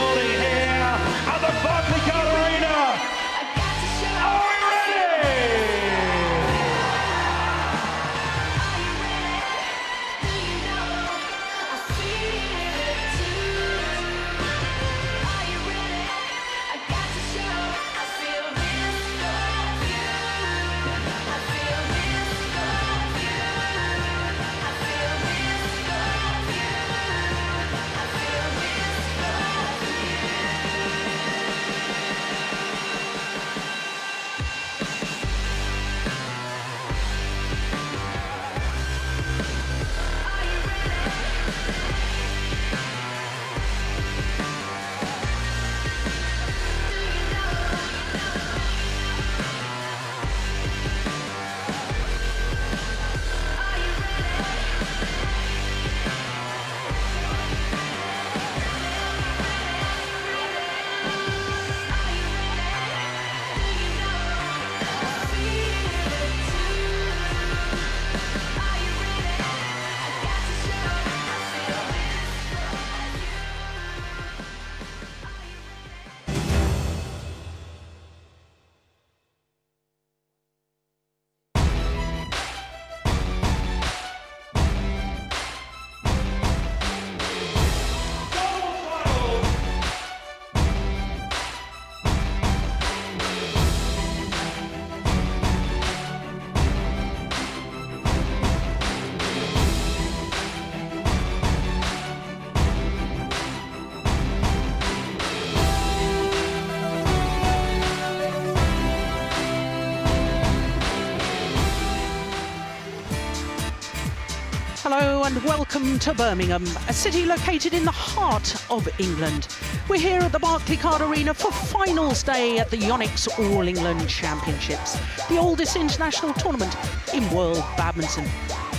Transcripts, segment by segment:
building here And welcome to Birmingham, a city located in the heart of England. We're here at the Barclaycard Arena for finals day at the Yonex All England Championships, the oldest international tournament in world badminton.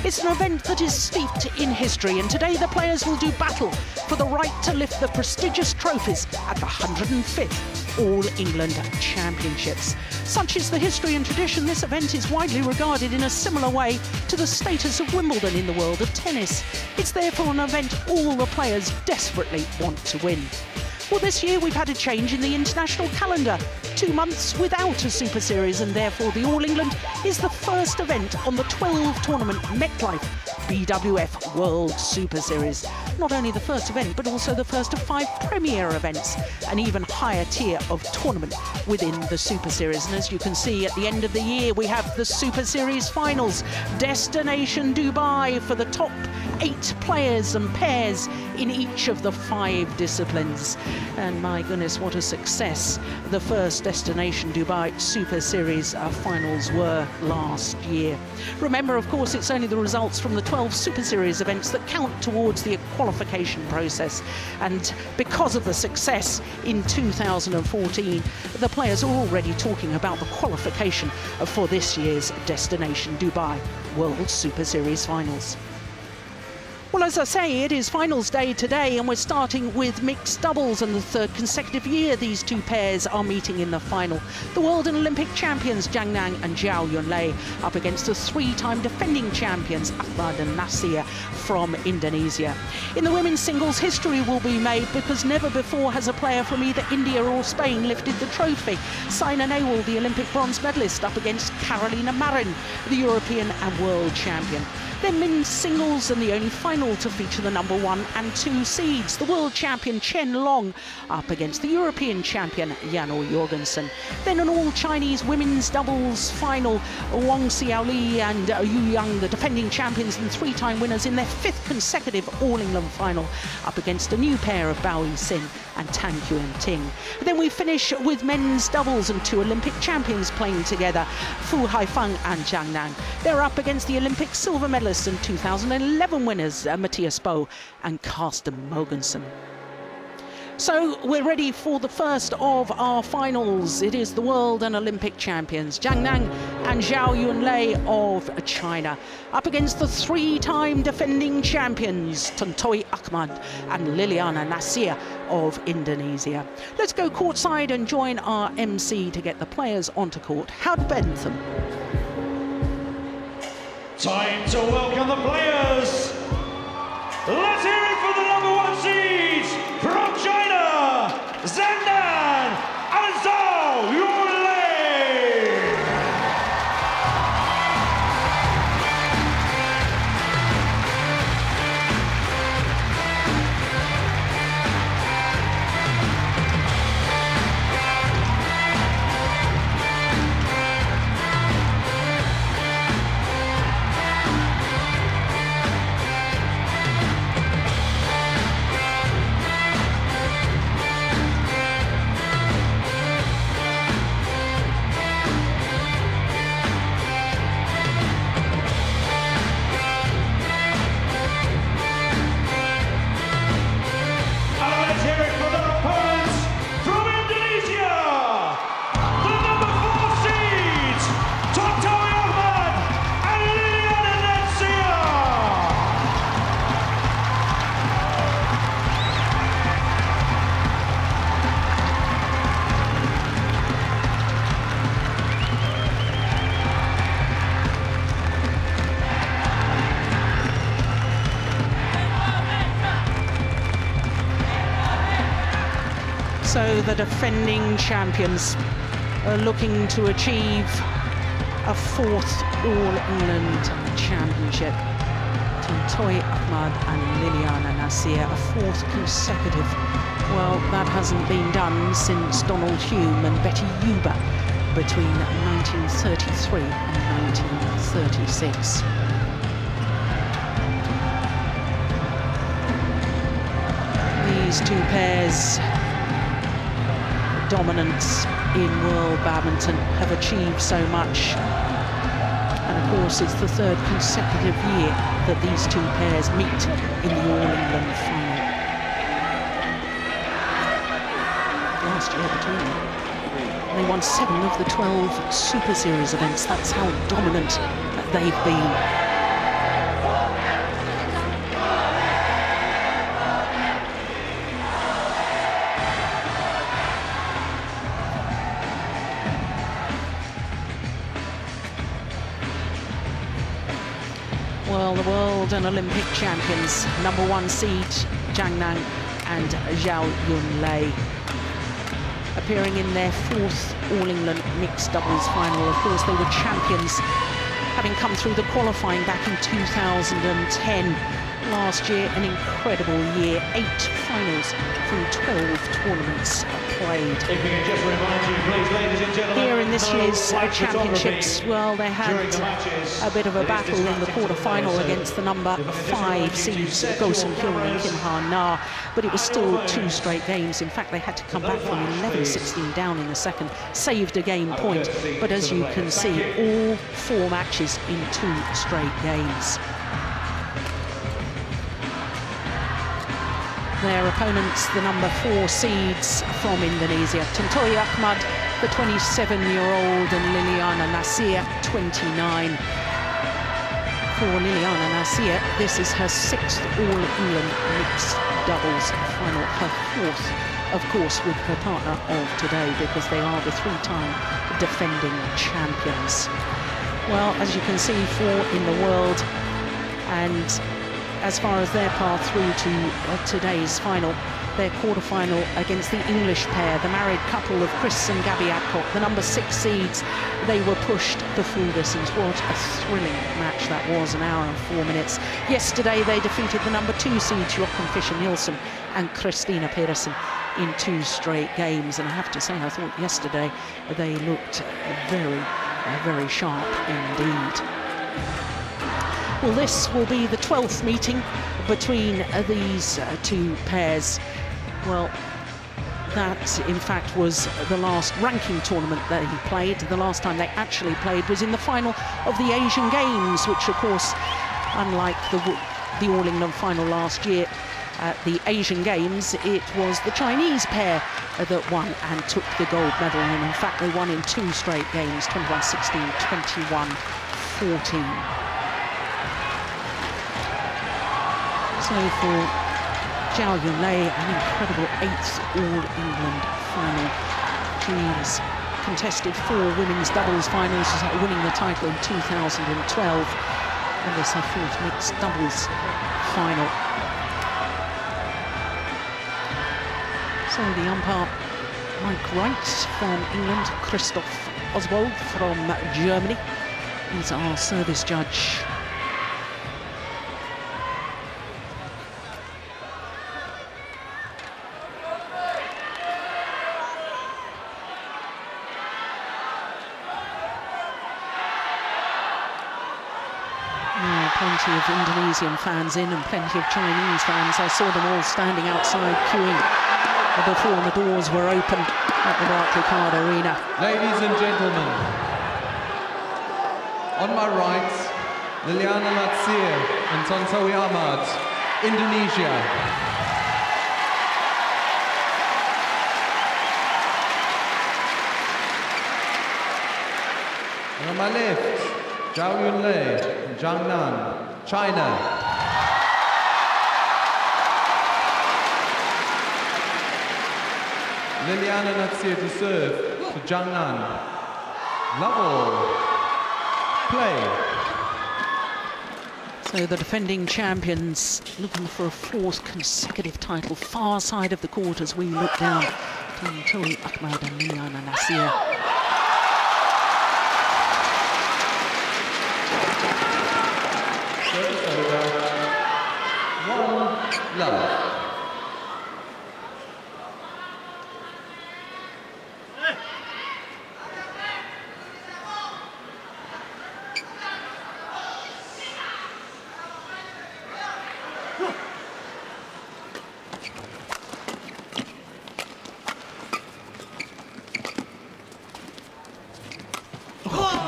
It's an event that is steeped in history, and today the players will do battle for the right to lift the prestigious trophies at the 105th All England Championships. Such is the history and tradition, this event is widely regarded in a similar way to the status of Wimbledon in the world of tennis. It's therefore an event all the players desperately want to win. Well, this year we've had a change in the international calendar. Two months without a Super Series, and therefore the All England is the first event on the 12 tournament MetLife BWF World Super Series. Not only the first event, but also the first of five premier events, an even higher tier of tournament within the Super Series. And as you can see, at the end of the year, we have the Super Series finals. Destination Dubai for the top eight players and pairs in each of the five disciplines. And my goodness, what a success the first Destination Dubai Super Series uh, finals were last year. Remember, of course, it's only the results from the 12 Super Series events that count towards the qualification process. And because of the success in 2014, the players are already talking about the qualification for this year's Destination Dubai World Super Series finals. Well, as I say, it is finals day today, and we're starting with mixed doubles. And the third consecutive year, these two pairs are meeting in the final. The world and Olympic champions Zhang Nan and Zhao Yunlei up against the three-time defending champions Ahmad and Natsir from Indonesia. In the women's singles, history will be made because never before has a player from either India or Spain lifted the trophy. Saina Nehwal, the Olympic bronze medalist, up against Carolina Marin, the European and world champion. Then men's singles and the only final to feature the number one and two seeds. The world champion Chen Long up against the European champion Yano oh Jorgensen. Then an all Chinese women's doubles final. Wang Xiaoli and Yu Yang, the defending champions and three time winners in their fifth consecutive All England final, up against a new pair of Bao Yixin and Tang Yuanting. Then we finish with men's doubles and two Olympic champions playing together, Fu Haifeng and Zhang Nan. They're up against the Olympic silver medalists and 2011 winners, uh, Mathias Boe and Carsten Mogensen. So we're ready for the first of our finals. It is the world and Olympic champions, Zhang Nan and Zhao Yunlei of China, up against the three-time defending champions, Tontowi Ahmad and Liliana Natsir of Indonesia. Let's go courtside and join our MC to get the players onto court. Howard Bentham. Time to welcome the players. Let's hear it for the number one seeds defending champions are looking to achieve a fourth All-England Championship. Tontowi Ahmad and Liliana Natsir, a fourth consecutive. Well, that hasn't been done since Donald Hume and Betty Uber between 1933 and 1936. These two pairs dominance in world badminton have achieved so much. And of course, it's the third consecutive year that these two pairs meet in the All England final. Last year between them, they won seven of the 12 Super Series events. That's how dominant they've been. Champions, number one seed Zhang Nan and Zhao Yunlei, appearing in their fourth All-England mixed doubles final. Of course, they were champions, having come through the qualifying back in 2010 last year, an incredible year. Eight finals from 12 tournaments played. Here in this year's championships, well, they had a bit of a battle in the quarter-final against the number five seeds, Goh Sun and Kim Ha Na, but it was still two straight games. In fact, they had to come back from 11-16 down in the second, saved a game point, but as you can see, all four matches in two straight games. Their opponents, the number four seeds from Indonesia, Tontowi Ahmad, the 27-year-old, and Liliana Natsir, 29. For Liliana Natsir, this is her sixth All-England mixed doubles final, her fourth, of course, with her partner of today, because they are the three-time defending champions. Well, as you can see, four in the world, and as far as their path through to uh, today's final. Their quarter-final against the English pair, the married couple of Chris and Gabby Adcock, the number six seeds. They were pushed the full distance. What a thrilling match that was, an hour and four minutes. Yesterday they defeated the number two seeds, Joachim Fischer-Nielsen and Christina Pedersen in two straight games. And I have to say, I thought yesterday they looked very, very sharp indeed. Well, this will be the 12th meeting between these uh, two pairs. Well, that in fact was the last ranking tournament he played. The last time they actually played was in the final of the Asian Games, which of course, unlike the, the All England final last year, at the Asian Games, it was the Chinese pair that won and took the gold medal. And in fact, they won in two straight games, 21-16, 21-14. For Zhao Yunlei, an incredible eighth All-England final. She's contested four women's doubles finals, winning the title in 2012. And this her fourth mixed doubles final. So the umpire, Mike Wright from England, Christoph Oswald from Germany. He's our service judge plenty of Indonesian fans in and plenty of Chinese fans. I saw them all standing outside queuing before the doors were opened at the Barclaycard Arena. Ladies and gentlemen, on my right, Liliana Natsir and Tontowi Ahmad, Indonesia. And on my left, Zhao Yunlei, Zhang Nan, China. Liliana Natsir to serve to Zhang Nan. Level. Play. So the defending champions looking for a fourth consecutive title, far side of the court as we look down Tontowi Ahmad and Liliana Natsir. Love.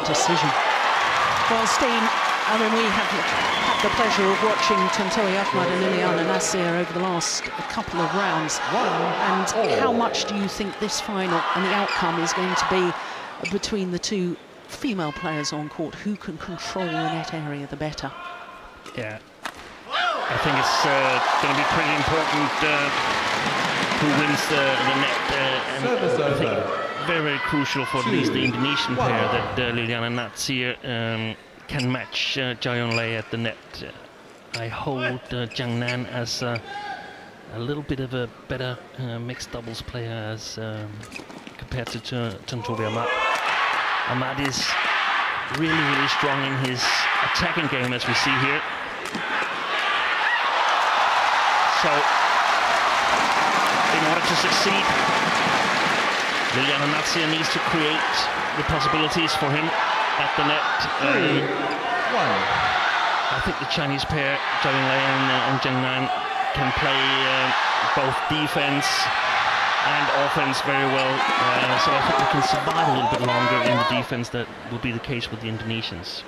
decision. Well, Steen, I mean, we have the pleasure of watching Tontowi Ahmad and Liliana Natsir over the last couple of rounds. And how much do you think this final and the outcome is going to be between the two female players on court? Who can control the net area the better? Yeah. I think it's uh, going to be pretty important uh, who wins the, the net. Uh, and I think over. very, very crucial for at least the Indonesian one. pair that uh, Liliana Natsir um, can match uh, Zhao Yunlei at the net. I hold uh, Zhang Nan as uh, a little bit of a better uh, mixed doubles player as um, compared to T- Tontowi Ahmad. Ahmad is really, really strong in his attacking game, as we see here. So, in order to succeed, Liliana Natsir needs to create the possibilities for him at the net. Three. Um, One. I think the Chinese pair, Zhao Yunlei and, uh, and Zhang Nan, can play uh, both defense and offense very well. Uh, so I think we can survive a little bit longer in the defense. That will be the case with the Indonesians.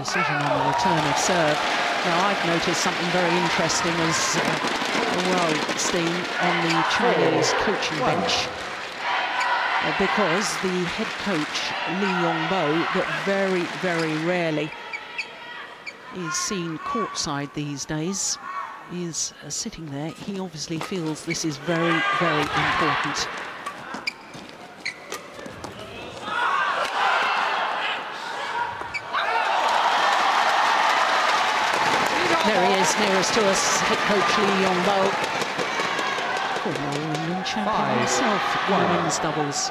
decision on the return of serve. Now, I've noticed something very interesting as uh, well, Steen, on the Chinese coaching bench. Uh, because the head coach, Li Yongbo, that very, very rarely is seen courtside these days, is uh, sitting there. He obviously feels this is very, very important. There he is, nearest to us, head coach Lee. Former All England champion Five, himself in one. women's doubles.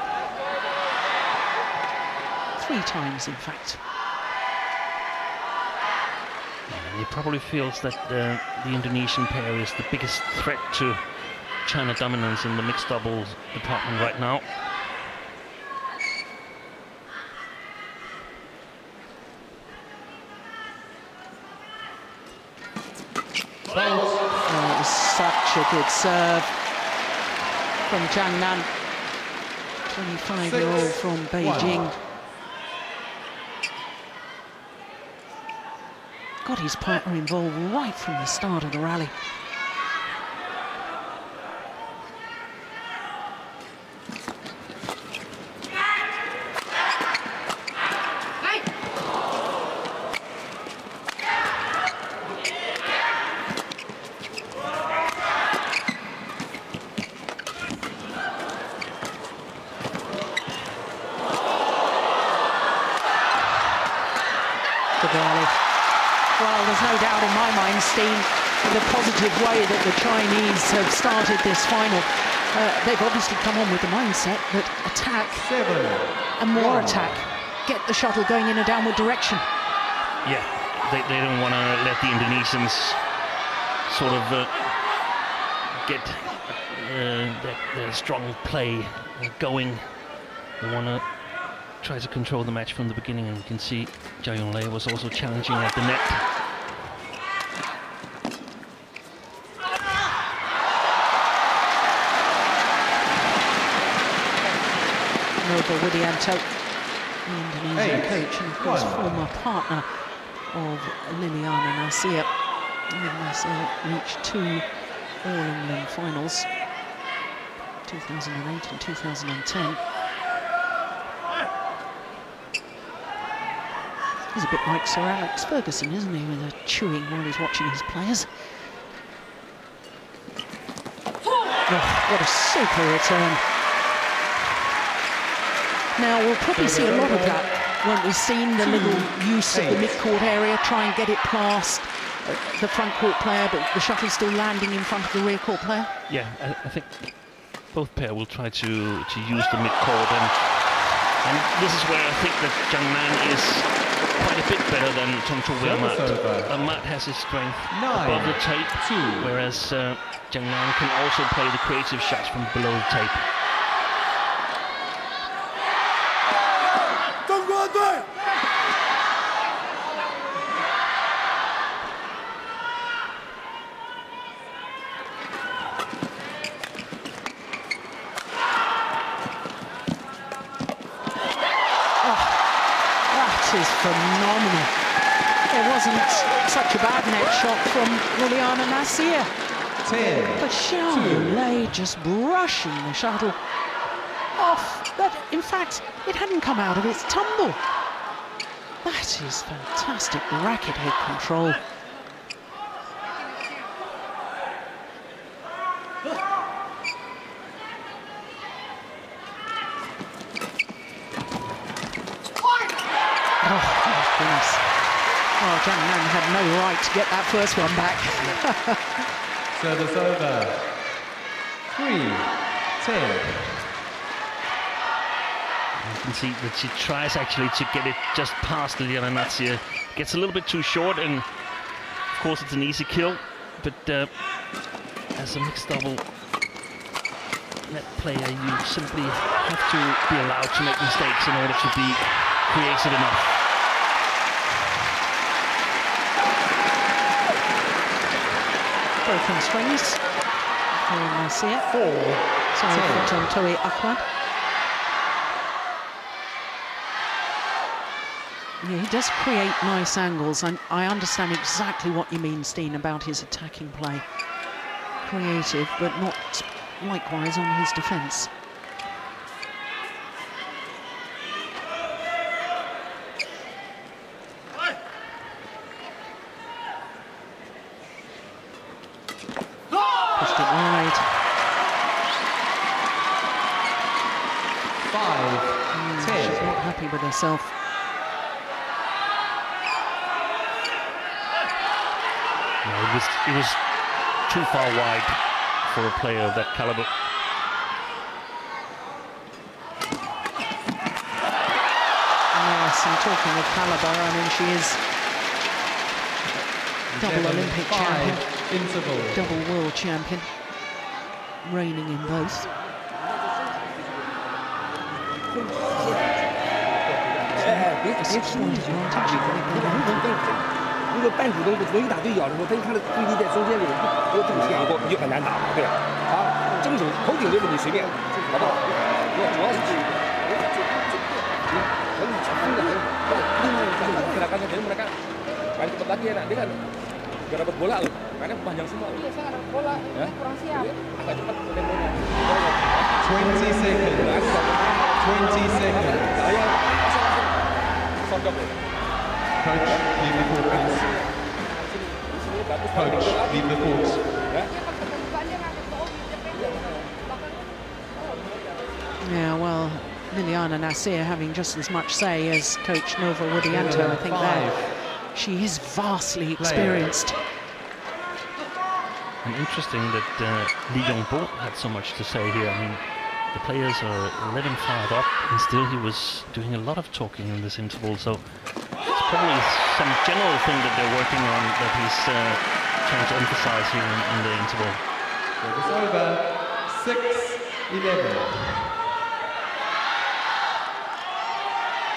Three times, in fact. And he probably feels that uh, the Indonesian pair is the biggest threat to China dominance in the mixed doubles department right now. Oh, it was good serve from Zhang Nan, 25-year-old from. Beijing. Got his partner involved right from the start of the rally. Good rally. Well, there's no doubt in my mind, Steen, the positive way that the Chinese have started this final. Uh, they've obviously come on with the mindset that attack Seven. and more One. attack. Get the shuttle going in a downward direction. Yeah, they, they don't want to let the Indonesians sort of uh, get uh, their, their strong play going. They want to try to control the match from the beginning, and we can see Zhao Yunlei was also challenging at the net. Widianto, the Indonesian Eight, coach, and of course one. former partner of Liliana Natsir. Liliana Natsir reached two All England finals, 2008 and 2010. He's a bit like Sir Alex Ferguson, isn't he, with a chewing while he's watching his players. Oh, what a super return. Now, we'll probably see a lot of that, won't we? Seen the little use of the eight. mid-court area, try and get it past the front court player, but the shuttle's still landing in front of the rear court player. Yeah, I, I think both pair will try to to use the midcourt, and and this is where I think the that Man is quite a bit better than Tongchong Service Ahmad. over. Ahmad has his strength Nine, above the tape, two. whereas uh, Zhang Nan can also play the creative shots from below the tape. Natsir. 10, But Xiao Lei just brushing the shuttle off. But in fact, it hadn't come out of its tumble. That is fantastic racket head control. Oh, my goodness. Zhang Nan had no right to get that first one back. service over. Three, ten. You can see that she tries actually to get it just past Liliana Natsir. Gets a little bit too short, and of course it's an easy kill. But uh, as a mixed double net player, you simply have to be allowed to make mistakes in order to be creative enough. Broken strings. Very nice here. 4, Sorry for Tontowi Ahmad. Yeah, he does create nice angles, and I understand exactly what you mean, Steen, about his attacking play. Creative, but not likewise on his defence. Pushed it wide. 5, She's 10. not happy herself. No, it was it was too far wide for a player of that caliber. Yes, and talking of caliber, I mean, she is double Seven, Olympic five, champion, Interval. double world champion, reigning in both. 别别吃你行吗？你能不能动？如果半主动，容一打对角的时候，他一看到对在中间里，我我这么过，你就很难打，对吧？啊，正手头顶这个你随便，好不好？主要是这这这这，强的很。另外，他们才来？他了，反正不管讲什么。Twenty seconds. Twenty seconds. Coach, leave the court, please. Di sini bagus Coach, leave the court. Ya. Pembukaannya nggak ke bawah, dia pendek. Belakang. Yeah, well, Liliana Natsir having just as much say as coach Nova Widianto, I think there. She is vastly experienced. And interesting that uh, Lee had so much to say here. I mean, the players are 11 fired up, and still he was doing a lot of talking in this interval. So it's probably some general thing that they're working on that he's uh, trying to emphasize here in, in the interval. Service over. 6, 11.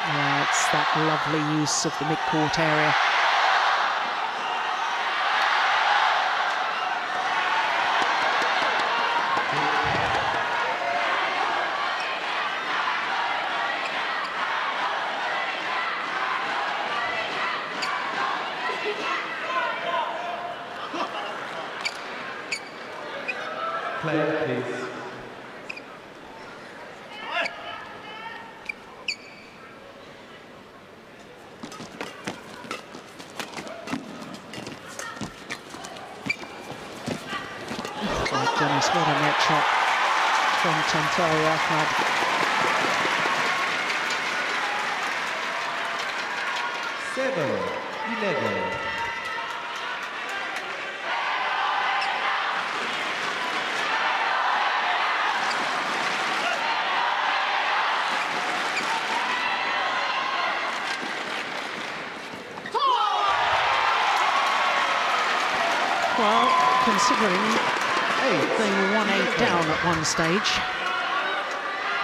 Yeah, it's that lovely use of the mid-court area. seven, eleven. Well, considering they were one eight down at one stage,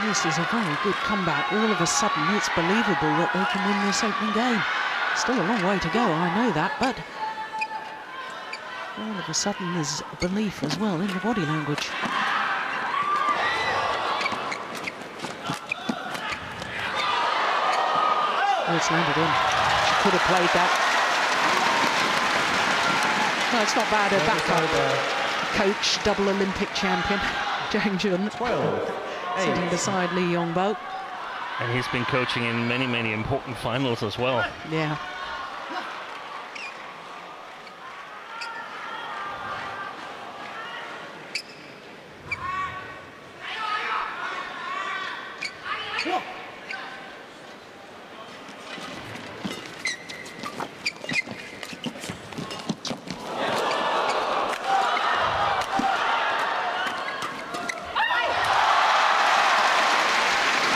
this is a very good comeback. All of a sudden, it's believable that they can win this opening game. Still a long way to go, I know that, but all of a sudden there's belief as well in the body language. Oh, it's landed in. She could have played that. No, it's not bad. Service backup coach, double Olympic champion, Zhang Jun, 12. sitting beside Li Yongbo. And he's been coaching in many, many important finals as well. Yeah.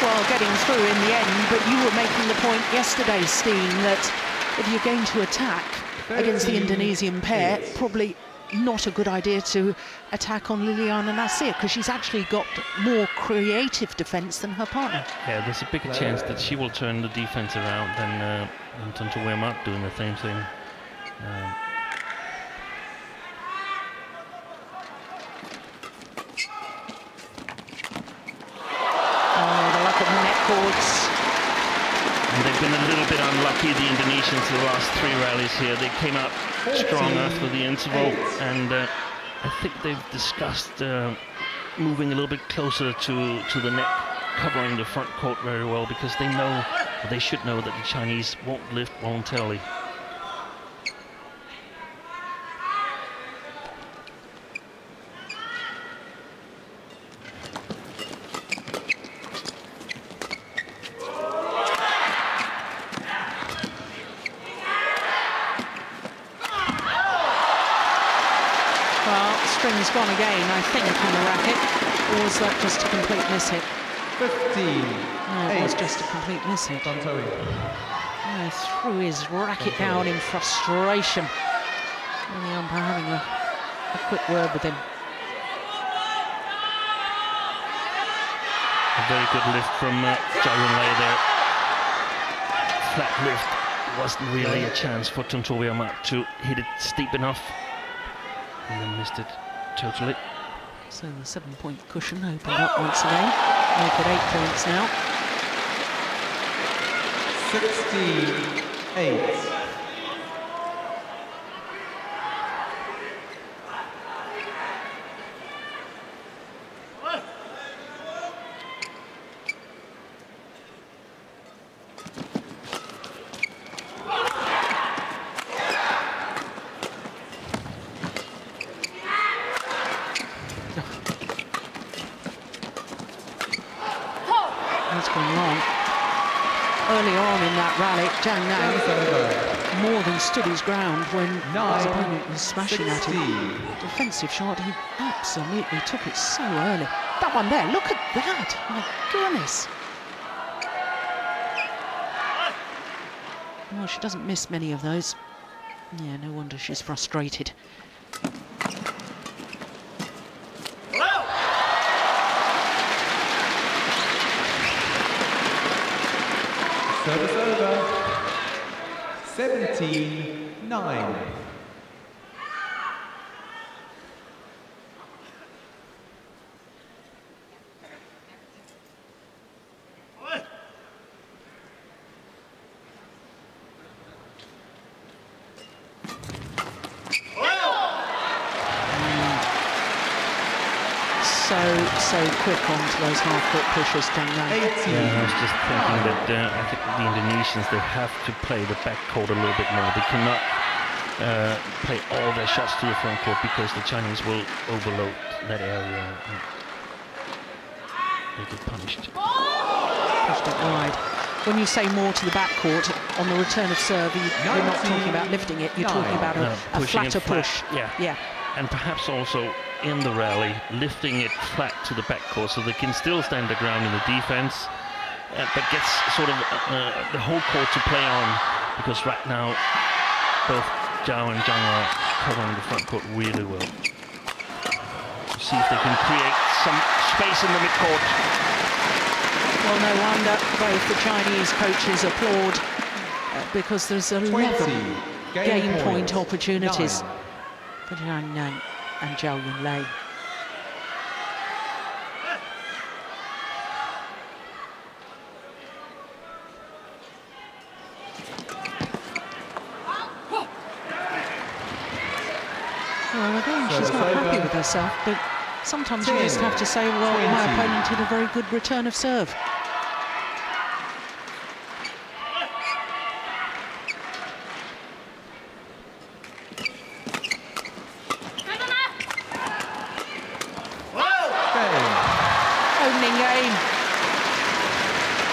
Well, getting through in the end, but you were making the point yesterday, Steen, that if you're going to attack against the Indonesian pair, eight. probably not a good idea to attack on Liliana Natsir because she's actually got more creative defence than her partner. Yeah, there's a bigger chance that she will turn the defense around than uh, than Tontowi Ahmad doing the same thing. Um, Oh, the luck of the net cords. And they've been a little bit unlucky, the Indonesians, the last three rallies here. They came out strong after the interval, and uh, I think they've discussed uh, moving a little bit closer to, to the net, covering the front court very well, because they know, they should know that the Chinese won't lift voluntarily. Well, string's gone again, I think, on the racket. Or was that just a complete miss hit? 15. No, it was just a complete miss hit. Tontowi. Oh, threw his racket down in frustration. And the umpire having a, a quick word with him. A very good lift from uh, Zhao Yunlei there. Flat lift wasn't really a chance for Tontowi Ahmad to hit it steep enough. And then missed it totally. So the seven-point cushion opened up once again. Make it eight points now. 16. 8. That's gone long. Earlier on in that rally, Zhang Nan Service over. more than stood his ground when his opponent was smashing at him. Defensive shot, he absolutely took it so early. That one there, look at that! My goodness! Well, she doesn't miss many of those. Yeah, no wonder she's frustrated. Service over. 17. 9. So, so quick onto those half-court pushes, Zhang Nan. 18. Yeah, I was just thinking that uh, I think the Indonesians they have to play the backcourt a little bit more. They cannot uh, play all their shots to the front court because the Chinese will overload that area and they get punished. pushed it wide. When you say more to the backcourt on the return of serve, you, you're not talking about lifting it. You're talking about a, No, a pushing flatter flat, push. yeah. yeah. and perhaps also in the rally lifting it flat to the backcourt so they can still stand the ground in the defense uh, but gets sort of uh, the whole court to play on because right now both Zhao and Zhang are covering the front court really well. See if they can create some space in the midcourt. Well, no wonder both the Chinese coaches applaud uh, because there's 11 20. game point opportunities Nine. for Zhang Nan and Zhao Yunlei. Well, again, So she's not happy with herself, but sometimes you just have to say, well, my opponent did a very good return of serve. Opening game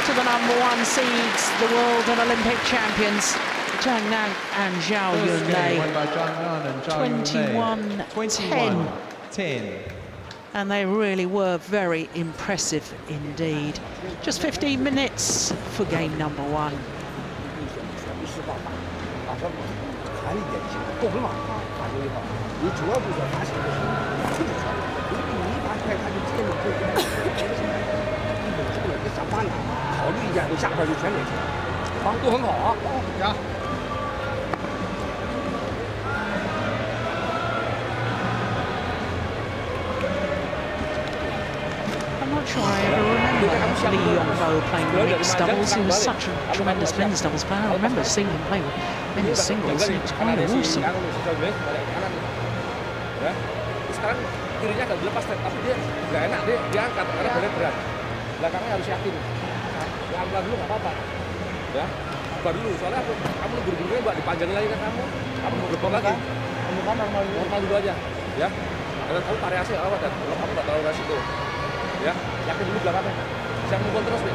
to the number one seeds, the world and Olympic champions, Zhang Nan and Zhao First won Yunlei. by Zhang Nan and Zhao Yunlei. 21 10. And they really were very impressive indeed. Just 15 minutes for game number one. Lee Yongbo playing the mixed doubles. He was such a tremendous men's doubles player. I remember seeing him play with men's singles. and It was quite awesome. Ya. Sekarang kirinya agak dilepas tapi dia nggak enak dia dia angkat karena badannya berat. Belakangnya harus yakin. Ambil dulu nggak apa-apa. Ya. Buka dulu soalnya aku, kamu guru-gurunya mbak dipanjangin lagi kan kamu. Kamu mau gerbang lagi. Kamu kan normal dulu. Normal dulu aja. Ya. Kamu variasi apa dan kalau kamu nggak terlalu resiko. Ya. Yakin dulu belakangnya. Siap mukul terus nih.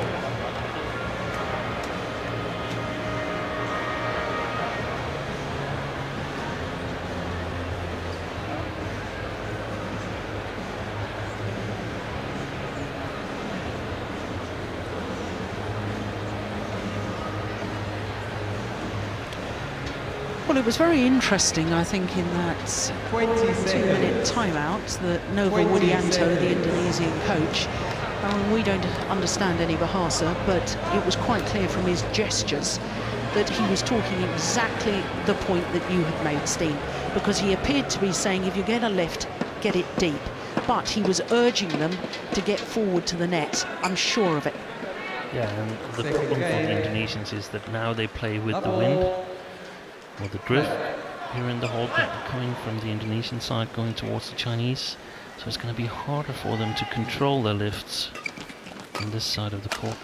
Well, it was very interesting, I think, in that 20 two-minute timeout that Nova 20 Widianto, the. Indonesian coach, I mean, we don't understand any Bahasa, but it was quite clear from his gestures that he was talking exactly the point that you had made, Steen, because he appeared to be saying, if you get a lift, get it deep. But he was urging them to get forward to the net. I'm sure of it. Yeah, and the problem for the. Indonesians is that now they play with the wind or the drift here in the hold that coming from the Indonesian side going towards the Chinese. So it's going to be harder for them to control their lifts on this side of the court.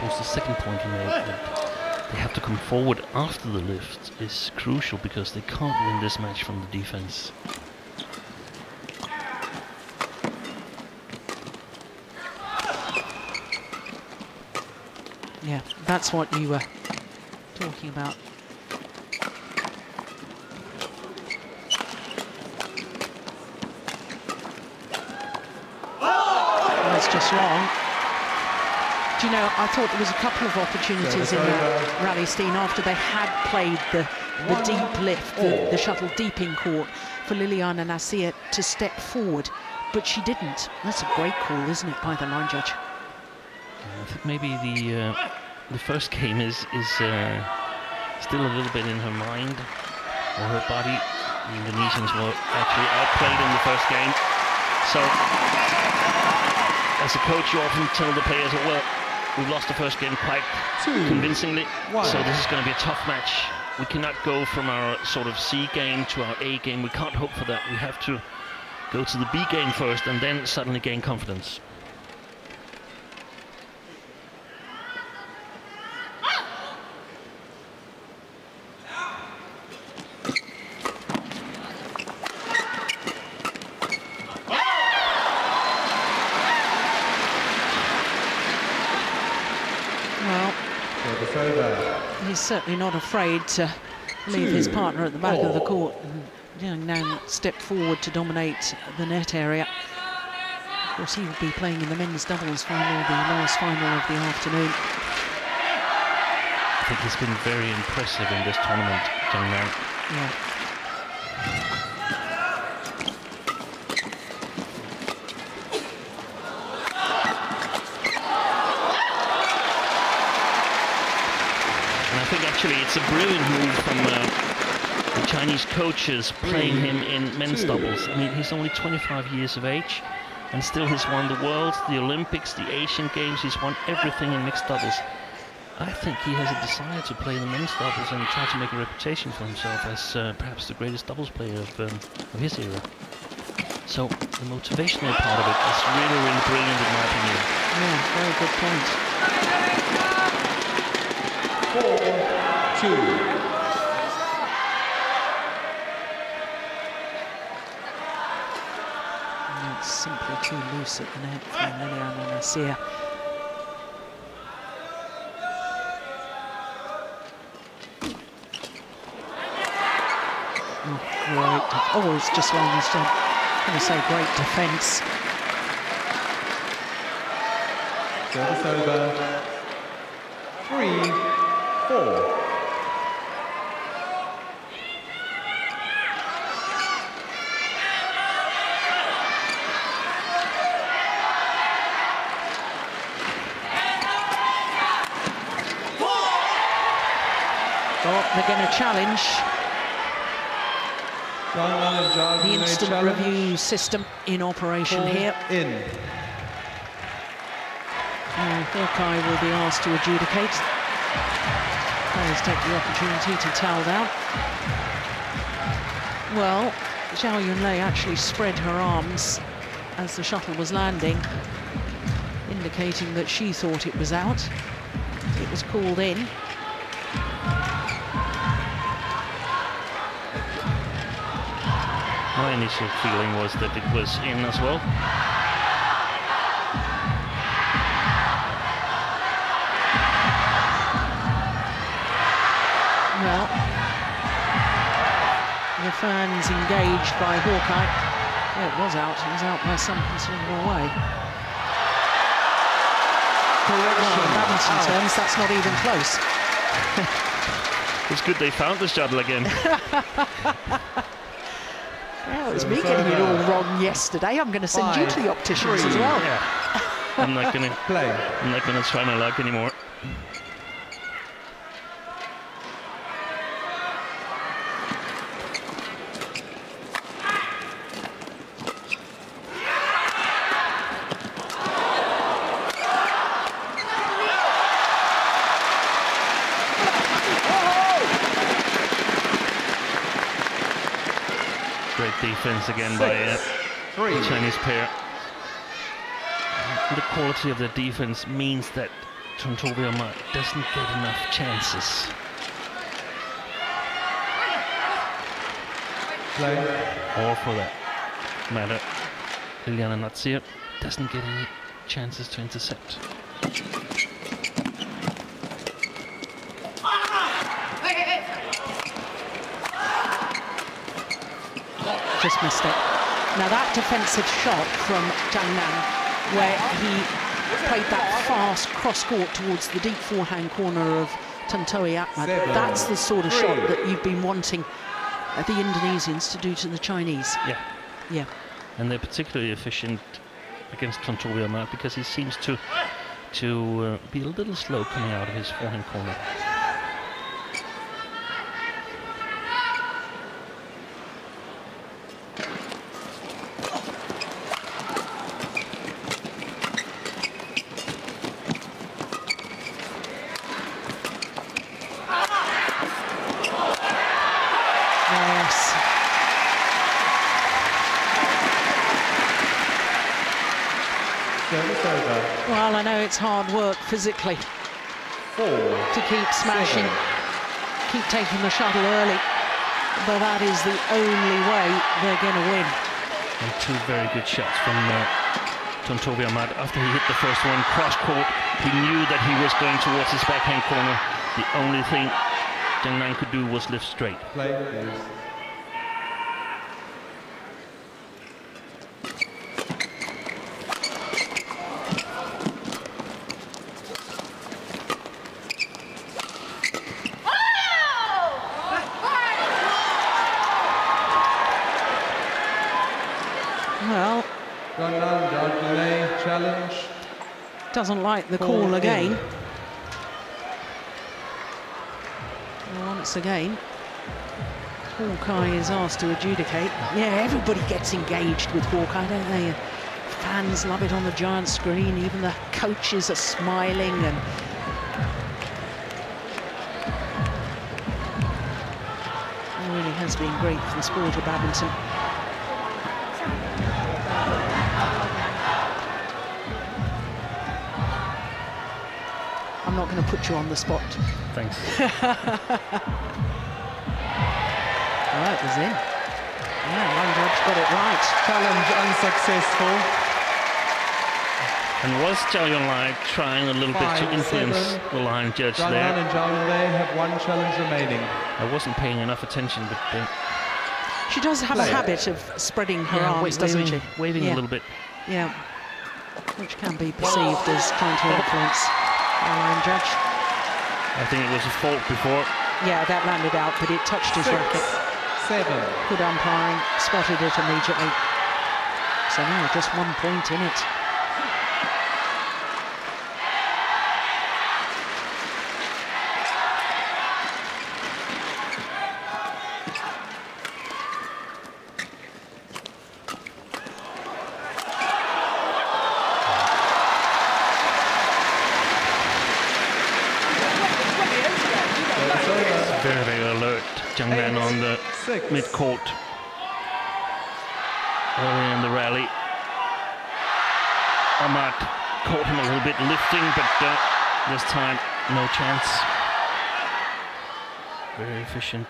Course, the second point you made that they have to come forward after the lift is crucial because they can't win this match from the defense. Yeah, that's what you were talking about. That's just long. Do you know, I thought there was a couple of opportunities in the rally Steen after they had played the, the deep lift, the, the shuttle deep in court for Liliyana Natsir to step forward, but she didn't. That's a great call, isn't it, by the line judge? I think maybe the uh, the first game is is uh, still a little bit in her mind or her body. The Indonesians were actually outplayed in the first game, so as a coach, you often tell the players, "Oh, "Well, we've lost the first game quite Two. convincingly, One. so this is going to be a tough match. We cannot go from our sort of C game to our A game. We can't hope for that. We have to go to the B game first and then suddenly gain confidence." Well, Service over. he's certainly not afraid to leave his hmm. partner at the back of the oh. court and Zhang Nan stepped forward to dominate the net area. Of course, he will be playing in the men's doubles final, the last final of the afternoon. I think he's been very impressive in this tournament, Zhang Nan. Yeah. And I think it's a brilliant move from uh, the Chinese coaches playing him in men's doubles. I mean, he's only 25 years of age, and still he's won the Worlds, the Olympics, the Asian Games. He's won everything in mixed doubles. I think he has a desire to play the men's doubles and try to make a reputation for himself as uh, perhaps the greatest doubles player of, um, of his era. So the motivational part of it is really, really brilliant in my opinion. Yeah, very good point. Two. And it's simply too loose at the net for Liliyana Natsir. Oh, great. Oh, it's just long as I'm going to say great defence. Service over. Three, four. Oh, they're going to challenge John Lan John the instant challenge. review system in operation Ball here. In. Uh, Hawkeye will be asked to adjudicate. Players take the opportunity to towel down. Well, Zhao Yunlei actually spread her arms as the shuttle was landing, indicating that she thought it was out. It was called in. My initial feeling was that it was in as well. Well, the fans engaged by Hawkeye. Yeah, it was out. It was out by some considerable way. Well, in badminton terms, that's not even close. It's good they found the shuttle again. Well, it was me getting it all wrong yesterday. I'm going to send you to the opticians as well. yeah. I'm not gonna Play. I'm not gonna try my luck anymore. Again by uh, Three. the Chinese pair. The quality of their defense means that Tontowi Ahmad doesn't get enough chances. Play. Or for that matter, Liliyana Natsir doesn't get any chances to intercept. Missed it. Now that defensive shot from Zhang Nan, where he played that fast cross court towards the deep forehand corner of Tontowi Ahmad, that's the sort of shot that you've been wanting uh, the Indonesians to do to the Chinese. Yeah, Yeah. and they're particularly efficient against Tontowi Ahmad because he seems to to uh, be a little slow coming out of his forehand corner. Yes. Service over. Well, I know it's hard work physically Four. to keep smashing, Seven. keep taking the shuttle early, but that is the only way they're going to win. And two very good shots from uh, Tontowi Ahmad. After he hit the first one cross court, he knew that he was going towards his backhand corner. The only thing Zhang Nan could do was lift straight. Play, Challenge. Doesn't like the call again. Once again, Hawkeye is asked to adjudicate. Yeah, everybody gets engaged with Hawkeye, don't they? Fans love it on the giant screen. Even the coaches are smiling and really has been great for the sport of badminton. Put you on the spot. Thanks. All right, it was in. Yeah, line judge got it right. Challenge unsuccessful. And was Zhao Yunlei trying a little bit to Five, influence seven. the line judge Zhang there? and Zhao Yunlei have one challenge remaining. I wasn't paying enough attention, but uh, She does have a habit of spreading her yeah, arms, doesn't waving, she? waving yeah. a little bit. Yeah. Which can be perceived as trying to influence our judge. I think it was a fault before. Yeah, that landed out, but it touched his Six, racket. seven. Good umpiring, spotted it immediately. So now just one point in it. It's over. Very, very alert. Zhang Nan on the Six. Mid-court. Early in the rally. Ahmad caught him a little bit lifting, but uh, this time no chance. Very efficient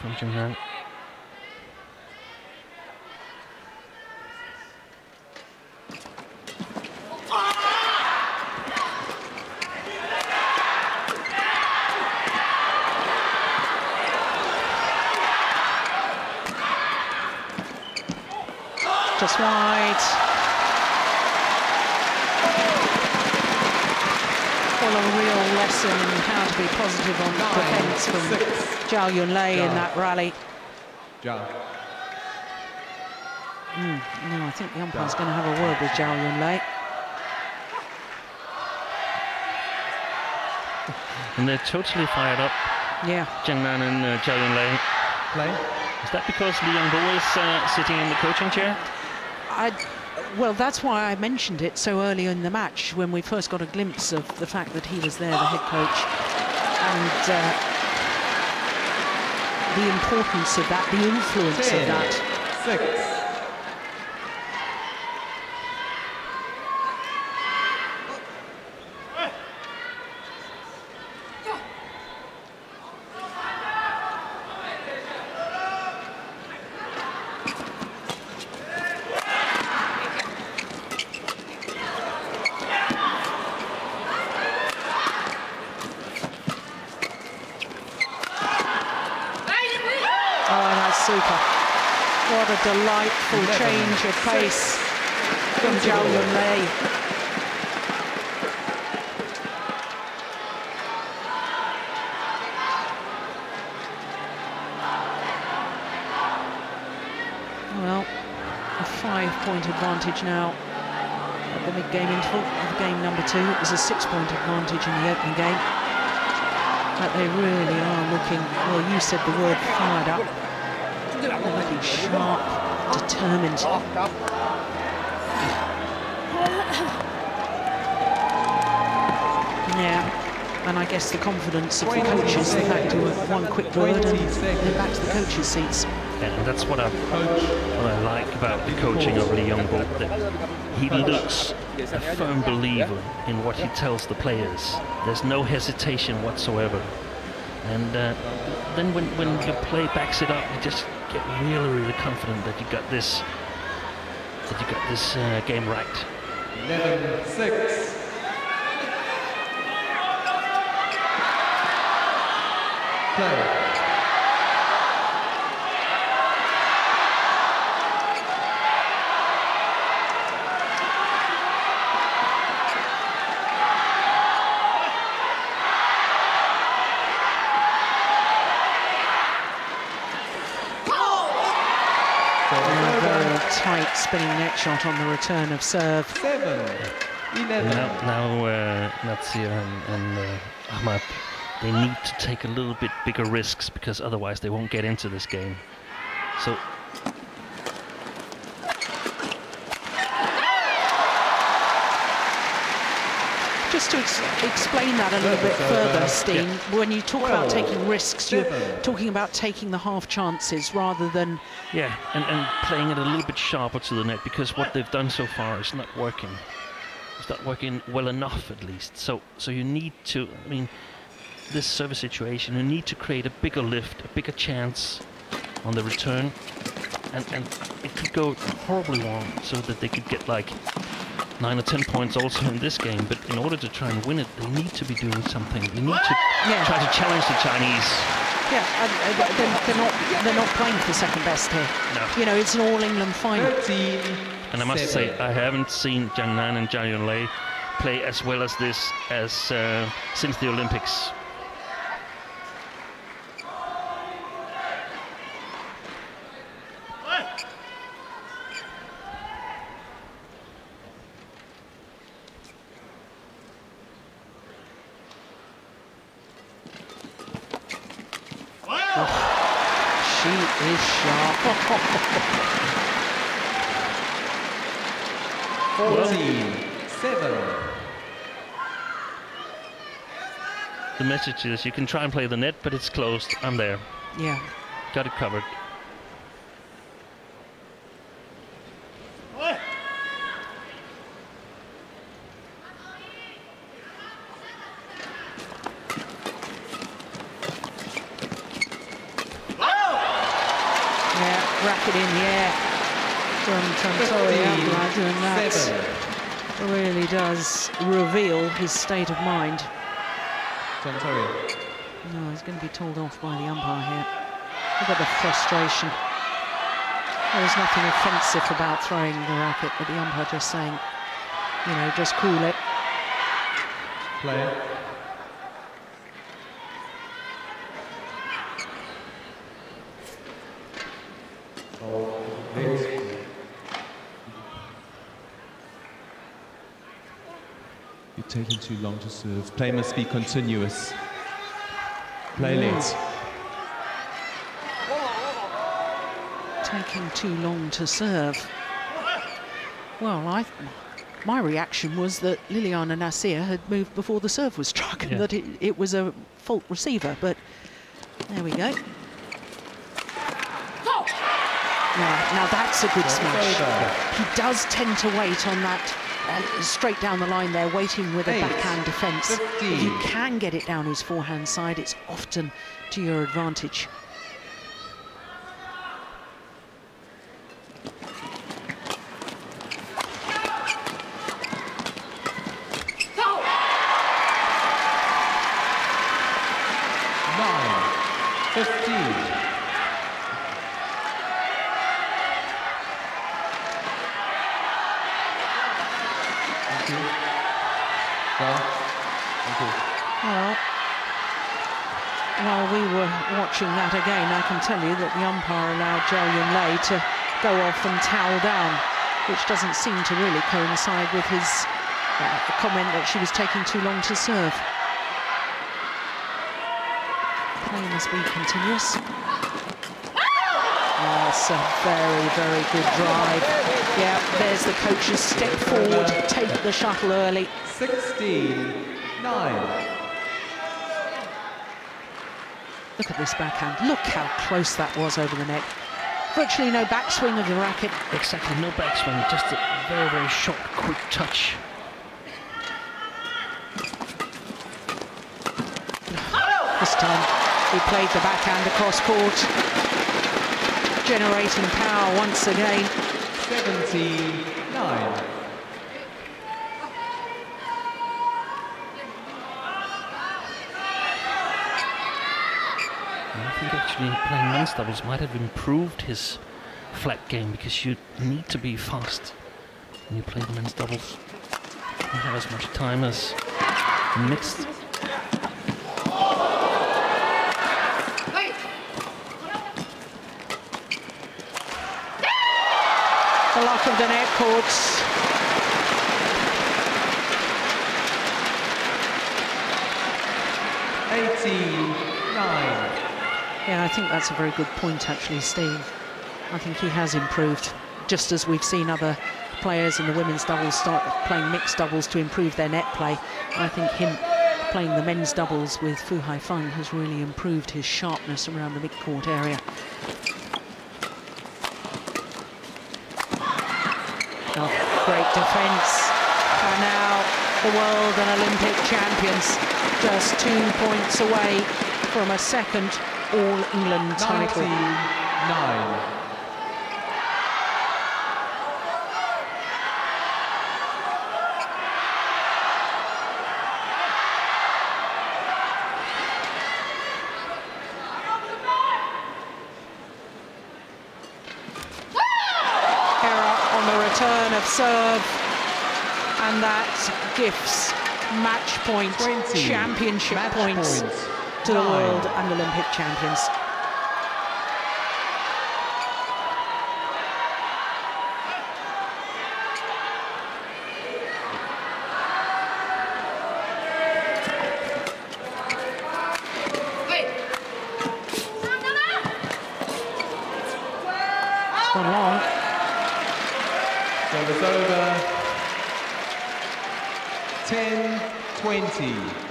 from Nan. Just wide. Well, a real lesson in how to be positive on defence from Six. Zhao Yunlei in that rally. Zhao. No, I think the umpire's going to have a word with Zhao Yunlei. And they're totally fired up. Yeah, Zhang Nan and uh, Zhao Yunlei. Play. Is that because Li Yongbo is uh, sitting in the coaching chair? I, well, that's why I mentioned it so early in the match when we first got a glimpse of the fact that he was there, the head coach, and uh, the importance of that, the influence of that. Six. Oh, that's super. What a delightful change of pace from Zhao Yunlei. Well, a five-point advantage now at the mid-game interval of game number two. It was a six-point advantage in the opening game. But they really are looking, well, you said the word fired up sharp, determined. Yeah, and I guess the confidence of the coaches, the fact of one quick word and they're back to the coaches' seats. Yeah, and that's what I, what I like about the coaching of Li Yongbo, that he looks a firm believer in what he tells the players. There's no hesitation whatsoever. And uh, then when, when your play backs it up, it just get really, really confident that you got this, that you got this uh, game right. 11, 6. Play. And a very tight spinning net shot on the return of serve. Seven. 11. Now, now uh, Natsir and, and uh, Ahmad, they need to take a little bit bigger risks because otherwise they won't get into this game. So to ex- explain that a little bit Further, further, yeah. Steen, when you talk about taking risks, you're seven. talking about taking the half chances rather than yeah, and, and playing it a little bit sharper to the net because what they've done so far is not working. It's not working well enough, at least. So so you need to. I mean, this service situation, you need to create a bigger lift, a bigger chance on the return, and and it could go horribly wrong, so that they could get like nine or ten points also in this game. But in order to try and win it, they need to be doing something. They need to Yeah. try to challenge the Chinese. yeah, and, uh, they're, they're not they're not playing for second best here. No. You know, it's an all England final. 13. And I must seven. say, I haven't seen Zhang Nan and Zhao Yunlei play as well as this as uh, since the Olympics. She is sharp. 14. 7. The message is you can try and play the net, but it's closed. I'm there. yeah. Got it covered. Yeah, rack it in, yeah. From Tontowi 15. Abla that really does reveal his state of mind. Tontowi. No, he's going to be told off by the umpire here. Look at the frustration. There was nothing offensive about throwing the racket, but the umpire just saying, you know, just cool it. Play. You're taking too long to serve. Play must be continuous. Play mm. late. Taking too long to serve. Well, I, my reaction was that Liliyana Natsir had moved before the serve was struck and Yeah. that it, it was a fault receiver, but there we go. Yeah, now that's a good smash. He does tend to wait on that straight down the line there, waiting with a backhand defence. If you can get it down his forehand side, it's often to your advantage. Nine. Fifteen. Thank you. Go. Thank you. Well, while we were watching that again, I can tell you that the umpire allowed Zhao Yunlei to go off and towel down, which doesn't seem to really coincide with his uh, comment that she was taking too long to serve. Play must be continuous. That's a very, very good drive. Yeah, there's the coaches step forward, take the shuttle early. Sixteen. Nine. Look at this backhand. Look how close that was over the net virtually no backswing of the racket. Exactly, no backswing, just a very, very short, quick touch. This time he played the backhand across court, generating power once again. 79. I think actually playing men's doubles might have improved his flat game because you need to be fast when you play the men's doubles. You don't have as much time as mixed. The lock of the net courts. Eighty-nine. Yeah, I think that's a very good point, actually, Steve. I think he has improved, just as we've seen other players in the women's doubles start playing mixed doubles to improve their net play. I think him playing the men's doubles with Fu Hai Haifeng has really improved his sharpness around the mid-court area. Oh, great defence. And now the world and Olympic champions just two points away from a second All-England title. 99. error on the return of serve and that gifts match point 20. championship Match points points. To the world and Olympic champions. It's gone long. Service over. 10 20.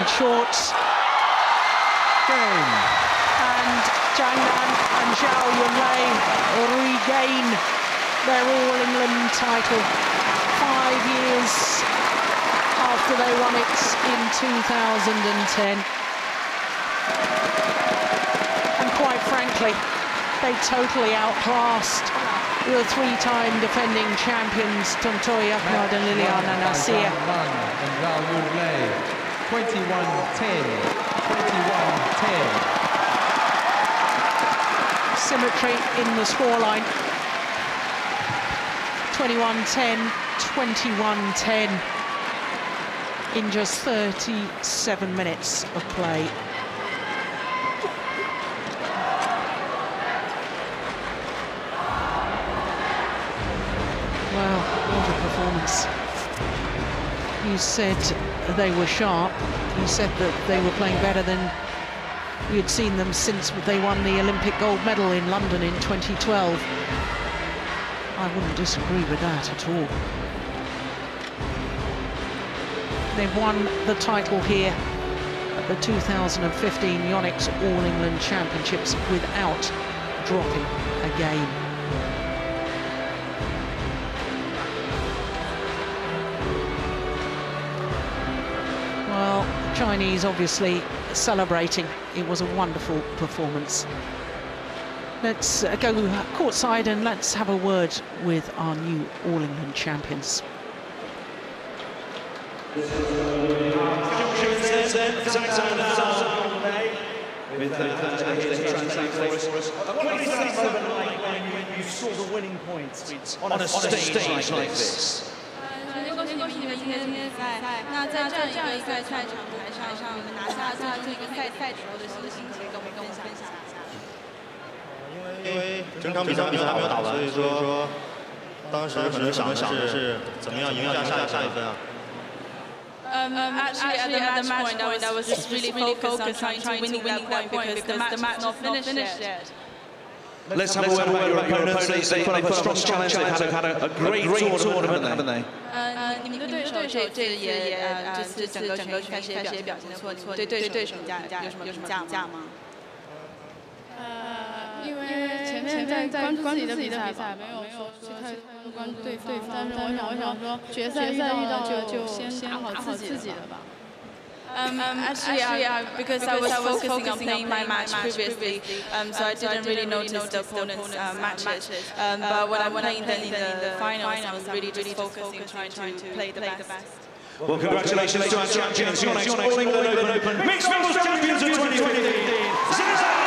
And short Game. and Zhang Nan and Zhao Yunlei regain their All-England title five years after they won it in 2010. And quite frankly, they totally outclassed the three-time defending champions Tontowi Ahmad and Liliyana Natsir. And Zhao Yunlei. 21 10. 21 10. Symmetry in the scoreline. 21-10, 21-10 in just 37 minutes of play. Wow, what a performance. You said they were sharp. You said that they were playing better than we had seen them since they won the Olympic gold medal in London in 2012. I wouldn't disagree with that at all. They've won the title here at the 2015 Yonex All England Championships without dropping a game. Chinese obviously celebrating. It was a wonderful performance. Let's uh, go courtside and let's have a word with our new All England champions. you score the winning points on a, stage, like this. 首先恭喜你们赢得今天的比赛。那在这样一个赛赛场台 上，上你们拿下这个赛赛时候的心情，跟我们跟我们分享一下。因为整场比赛还没有打完，所以说当时可能想的是怎么样赢下下下一分啊。Um, actually, at the match point, I was just really focused on trying to win that point because the match is not finished yet. Let's have a word about your opponents. They, they put up a strong challenge. They've had a, had a, a great, tournament, haven't they? 呃，你们的对手这次也呃，这次整个整个开始也表现的不错。你们对对对手评价有什么评价吗？呃，因为前面在关关注自己的比赛，没有说去太关注对方，但是我想我想说决赛遇到了就先打好自己的吧。Um, actually, I, because I was focusing on playing my match previously, um, so I didn't really notice the opponent's uh, matches. Um, but when I'm playing them in the finals, I was really just focusing, trying to play the best. Well, congratulations to our champions, Yonex All England Open Mixed Doubles Champions of 2015. Zizan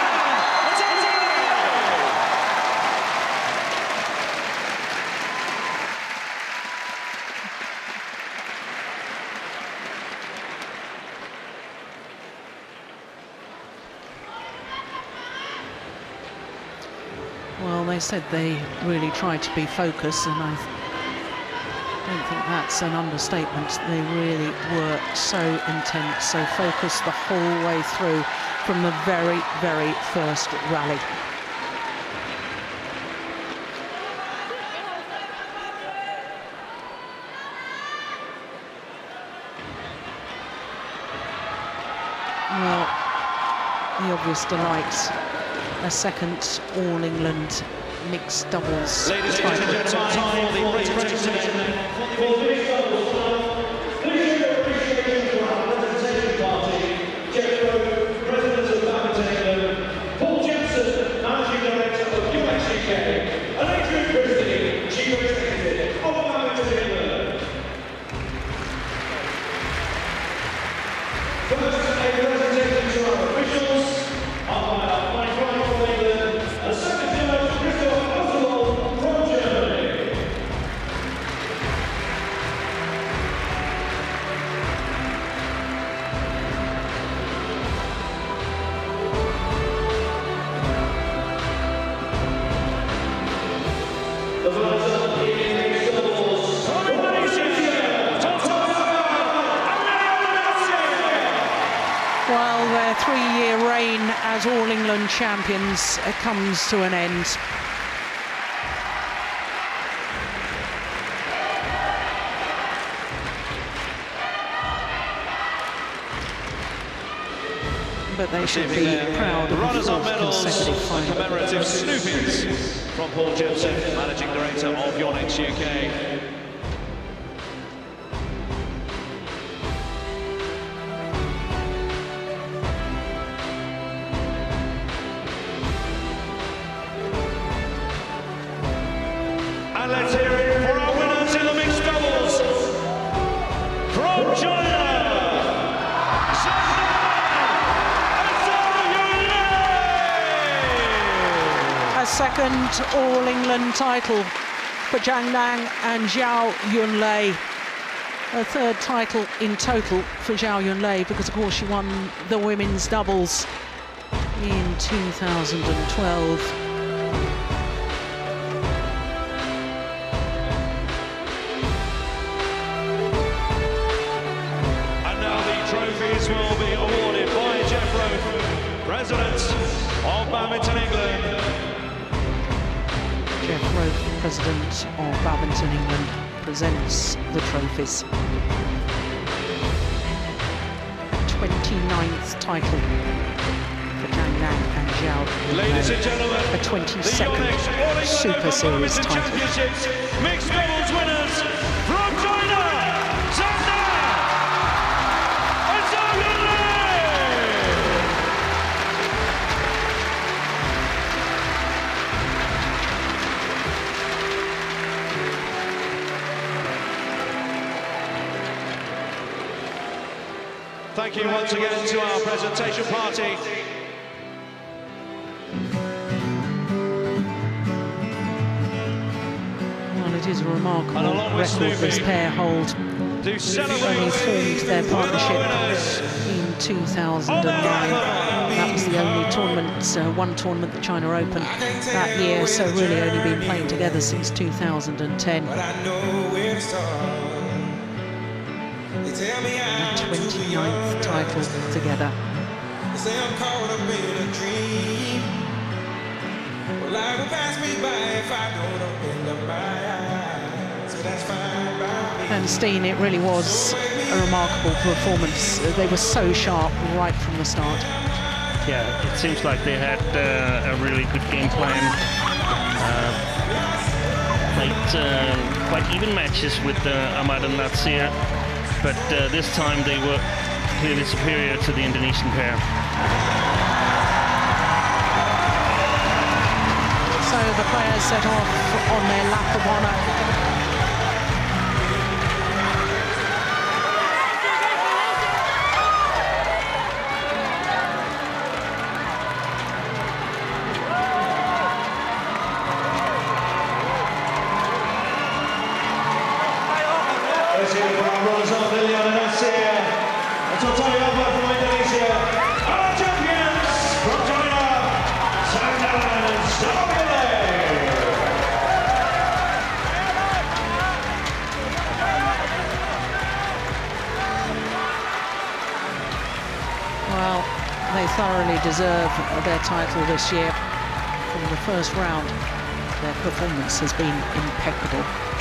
they said they really tried to be focused, and I don't think that's an understatement. They really were so intense, so focused the whole way through from the very, very first rally. Well, the obvious delight, a second All England mixed doubles Ladies and gentlemen, time for the presentation. To an end. But they should be proud of the Runners-up fourth medals and commemorative snoopies from Paul Jensen, Managing Director of Yonex UK. Second All England title for Zhang Nan and Zhao Yunlei. A third title in total for Zhao Yunlei because, of course, she won the women's doubles in 2012. And now the trophies will be awarded by Jeff Rowe, President of Badminton England. President of Badminton England, presents the trophies. 29th title for Zhang Nan and Zhao. Ladies and gentlemen, a 22nd Yonex Super Series title. Mixed doubles Thank you once again to our presentation party. Well, it is a remarkable And along with record this pair hold. To celebrate Only formed their partnership in 2009. That was the only tournament, uh, one tournament, the China Open that year, so really only been playing together since 2010. The 29th title together. Say I'm caught up in a dream. Well, life will pass me by if I don't open up my eyes. So that's fine by me. And Steen, it really was a remarkable performance. They were so sharp right from the start. Yeah, it seems like they had uh, a really good game plan. Uh, played uh, quite even matches with uh, Ahmad and Natsir, but uh, this time they were clearly superior to the Indonesian pair. So the players set off on their lap of honour. Their title this year. From the first round, their performance has been impeccable.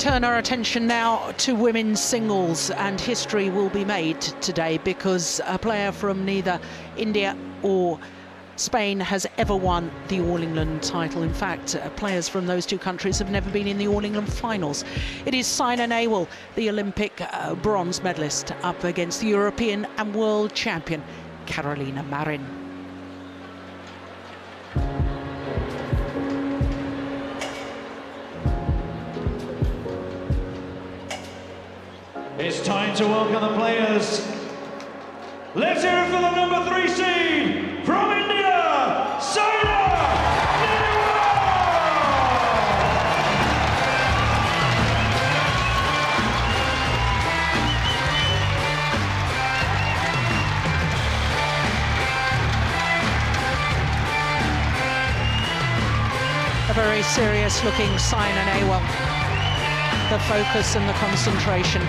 Turn our attention now to women's singles, and history will be made today because a player from neither India or Spain has ever won the All England title. In fact, players from those two countries have never been in the All England finals. It is Saina Nehwal, the Olympic uh, bronze medalist, up against the European and world champion Carolina Marin. It's time to welcome the players. Let's hear it for the number three seed from India, Saina A very serious looking Saina Nehwal. The focus and the concentration